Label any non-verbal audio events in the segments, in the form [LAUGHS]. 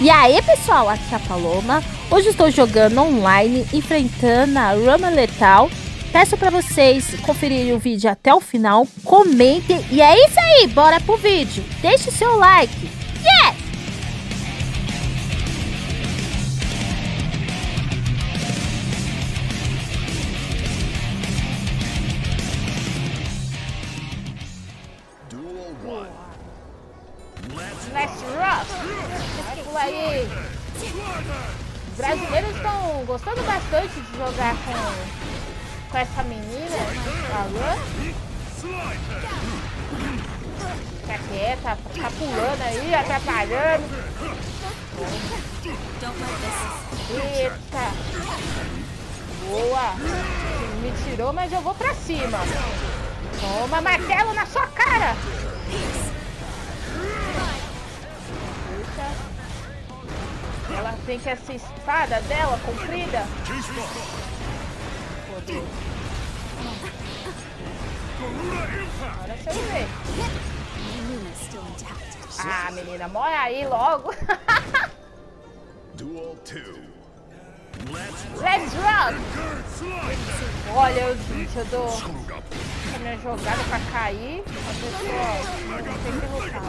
E aí pessoal, aqui é a Paloma. Hoje estou jogando online, enfrentando a Rama Letal. Peço para vocês conferirem o vídeo até o final, comentem e é isso aí, bora pro vídeo. Deixe seu like. Yes! Brasileiros estão gostando bastante de jogar com, com essa menina, a. Fica quieta, tá pulando aí, atrapalhando. Eita! Boa! Me tirou, mas eu vou pra cima. Toma martelo na sua cara! Ela tem que essa espada dela comprida. Agora você vê. Ah, menina, morre aí logo. [LAUGHS] Duel 2. Let's [LAUGHS] Let's rock! Olha, eu, gente, eu dou a minha jogada pra cair. A pessoa tem que lutar.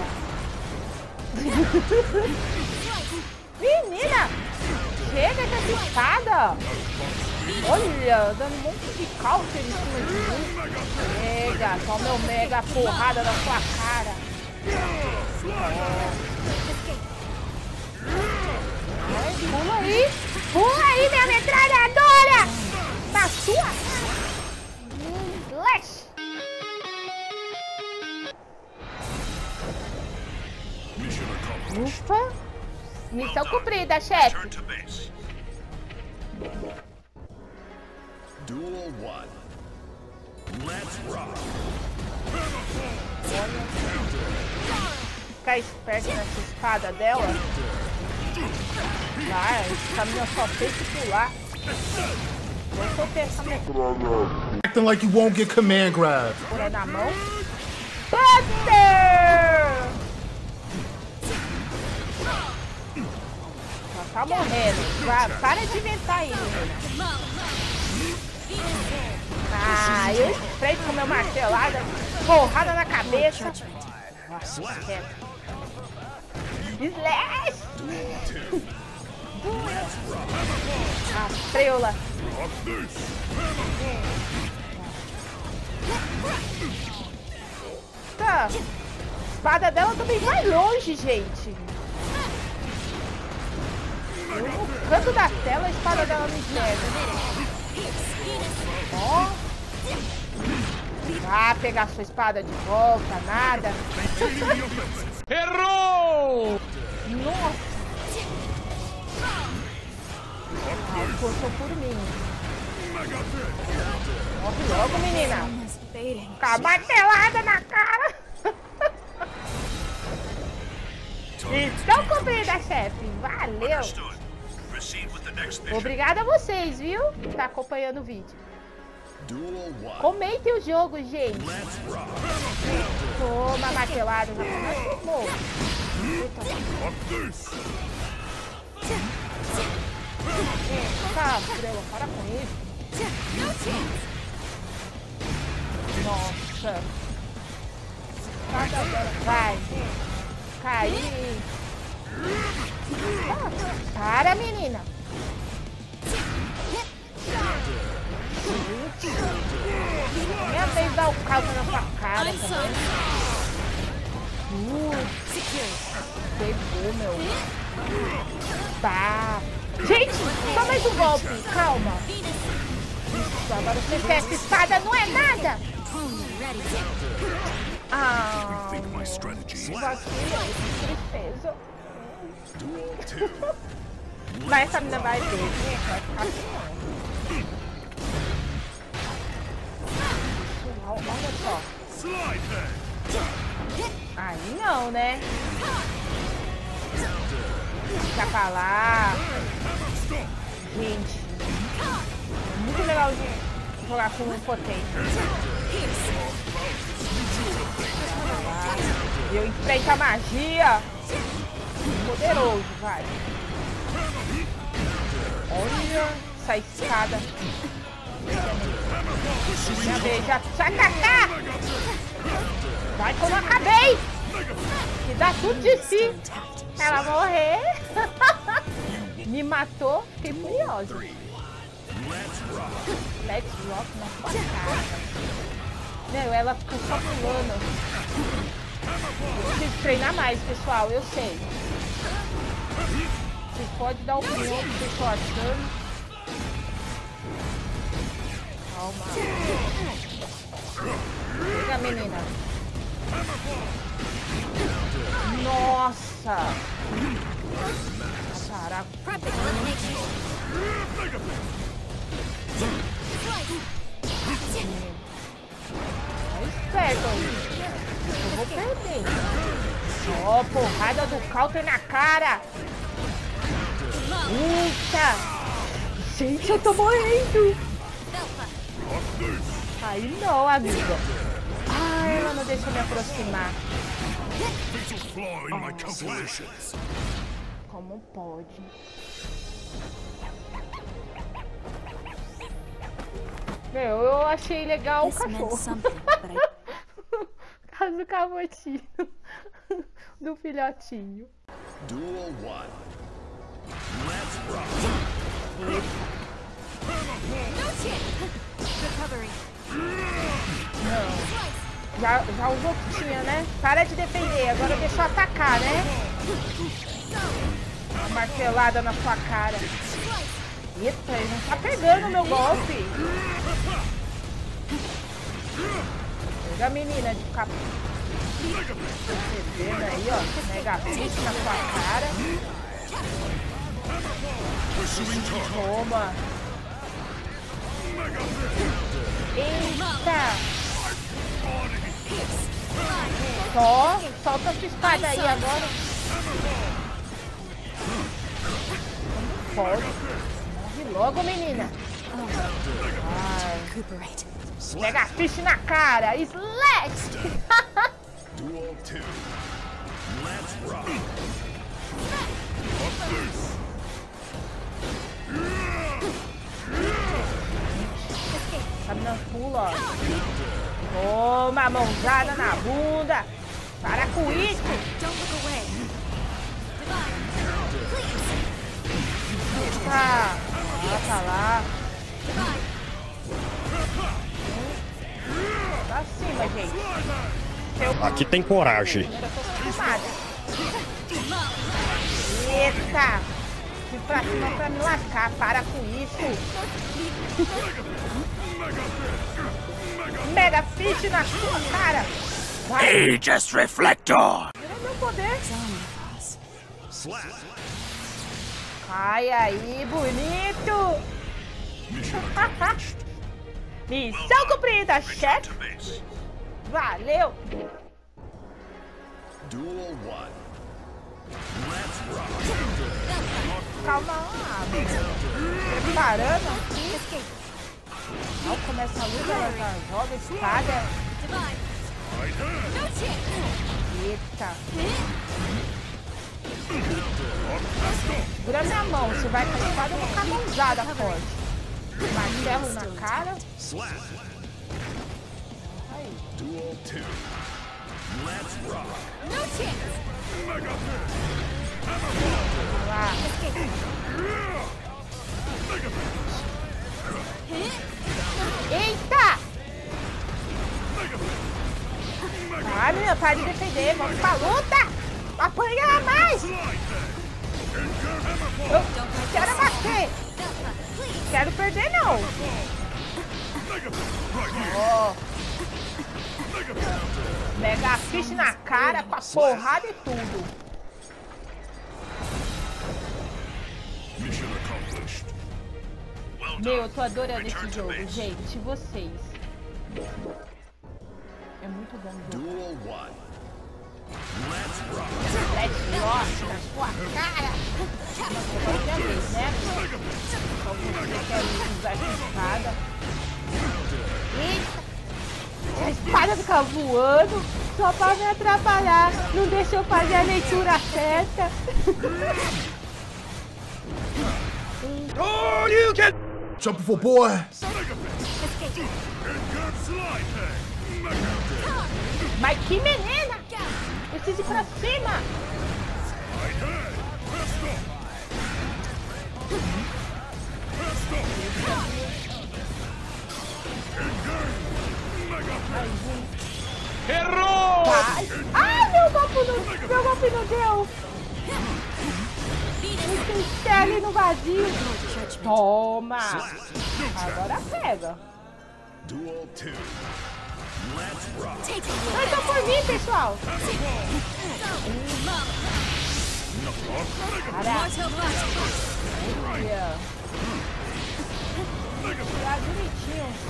[LAUGHS] Menina! Chega dessa espada! Olha, dando um monte de counter em cima de mim. Pega, toma meu mega porrada na sua cara. Ai, pula aí! Pula aí, minha metralhadora! Na sua! Flash! mission accomplished. Ufa! Missão cumprida, chefe! Turn to base. Duel 1. Let's rock. Ficar esperto nessa espada dela. Vai, esse caminho só tem que pular. Eu essa metralhadora Acting like you won't get command grab. na mão. Buster! Tá morrendo. Para de inventar menina. Ah, eu enfrento com meu martelada, porrada na cabeça. Nossa. Slash! A preula. Tá. A espada dela também vai longe, gente. No canto da tela, a espada dela me pega. Ó. Ah, pegar sua espada de volta, nada. Errou! Nossa. Ah, cortou por mim. Morre logo, menina. Com a martelada na cara. Então, cumprida, chefe. Valeu. Obrigada a vocês, viu? Que tá acompanhando o vídeo. Duel 1. Comentem o jogo, gente. Toma martelada. Já começa o morro. Eita, tá, Frela, para com isso. Nossa. Cada. Vai. Cair. Para, menina. Minha vez dá o caldo na sua cara também. Uh, pegou, meu. Tá. Gente, só mais um golpe. Calma. Isso, agora você quer essa espada, não é nada. Ah, que tristeza. Duel 2. Mas essa menina vai ver? Vai ficar assim, não. Olha só. Aí não, né? Fica pra lá. Gente. Muito legal de jogar com um potente. Eu enfrento a magia. Poderoso, vai. Olha essa escada. Minha vez, já sai pra cá! Vai como eu acabei! Que dá tudo de si! Ela morrer! [LAUGHS] Me matou, fiquei furiosa. Let's rock na sua. Meu, ela fica só pulando. Eu preciso treinar mais, pessoal, eu sei. Vocês podem dar opinião do que vocês estão achando. Calma. Chega, menina. Nossa! Caraca. Tá esperto aí. Eu vou perder. Ó, porrada do counter na cara. Eita! Gente, eu tô morrendo. Aí não, amiga. Ah, ela não deixa me aproximar. Como pode? Meu, eu achei legal o cachorro. [LAUGHS] Caso camotinho [LAUGHS] do filhotinho. Duel one. Let's rock. recovering. Já, já usou o que tinha, né? Para de defender, agora deixa eu atacar, né? Uma martelada na sua cara. Eita, ele não tá pegando o meu golpe. Pega a menina de ficar percebendo aí, ó. Mega fit na sua cara. Toma. Eita. Só, solta sua espada aí agora. Como pode? Morre logo, menina. Recuperate. Pega a fish na cara. Slash. Duel two. Let's rock. Up pula. Toma, mãozada na bunda. Para com isso. Away. Tá. Lá pra cima, gente. Aqui tem coragem. Eita. Fui pra cima pra me lascar. Para com isso. Mega Fish na sua cara. Vai. Aegis Reflector. Vira meu poder. Cai aí, bonito. [LAUGHS] Missão cumprida, chefe. Valeu. Duel one. Let's rock. Calma lá, aqui. Ao começa a luta, ela já joga a espada. Eita. Segura minha mão, você vai com a espada ou com a mãozada forte. Martelo na cara. Aí. Duel two. Let's rock. Vai lá. Eita! Vai, menina, para de defender. Vamos pra luta! Quero perder, não! Ó. Mega fish na cara, com a porrada e tudo. Mission accomplished. Meu, eu tô adorando esse jogo, gente. Vocês. É muito bom o jogo. Duel one. Let's rock. Let's rock na sua cara! Agora é minha vez, né? Espada. Eita! A espada fica voando. só pra me atrapalhar. Não deixa eu fazer a leitura certa. [LAUGHS] Oh, you can. Jump for boy. Mas que menina! Preciso ir pra cima! Errou! Ai, ai meu golpe não, meu golpe não deu! Me enfiei ali no vazio! Toma! Agora pega! Duel 2. Let's rock. Take it. Vai tá por mim, pessoal! Caraca!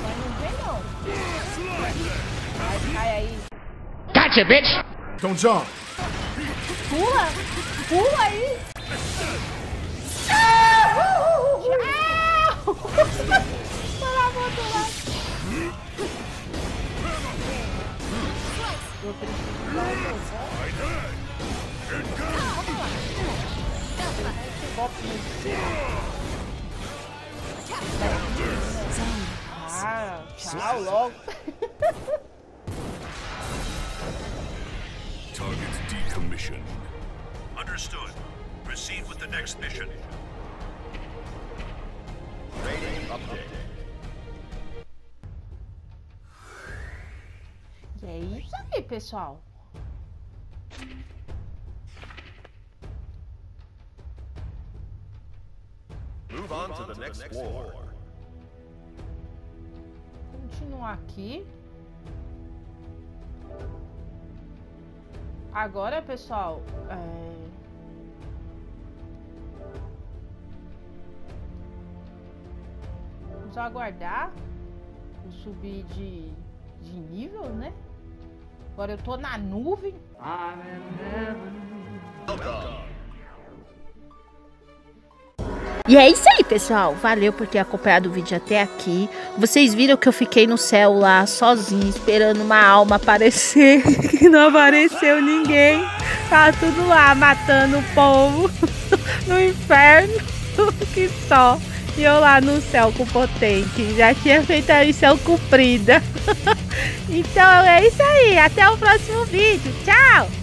Mas não vem não. Vai, cai aí. Don't jump. Pula! Pula aí! Tchau! Vai lá, pro outro lado. Golpe no. Ah, tchau logo. [LAUGHS] Targets decommissioned. Understood. Proceed with the next mission. E é isso aí, pessoal. Move on to the next war. Continuar aqui. Agora, pessoal, é... vamos aguardar o subir de, de nível, né? Agora eu tô na nuvem. E é isso aí, pessoal. Valeu por ter acompanhado o vídeo até aqui. Vocês viram que eu fiquei no céu lá sozinho, esperando uma alma aparecer. [LAUGHS] E não apareceu ninguém. Tá tudo lá matando o povo [LAUGHS] no inferno. [LAUGHS] que só. E eu lá no céu com o potente. Já tinha feito a missão cumprida. então é isso aí. Até o próximo vídeo. Tchau!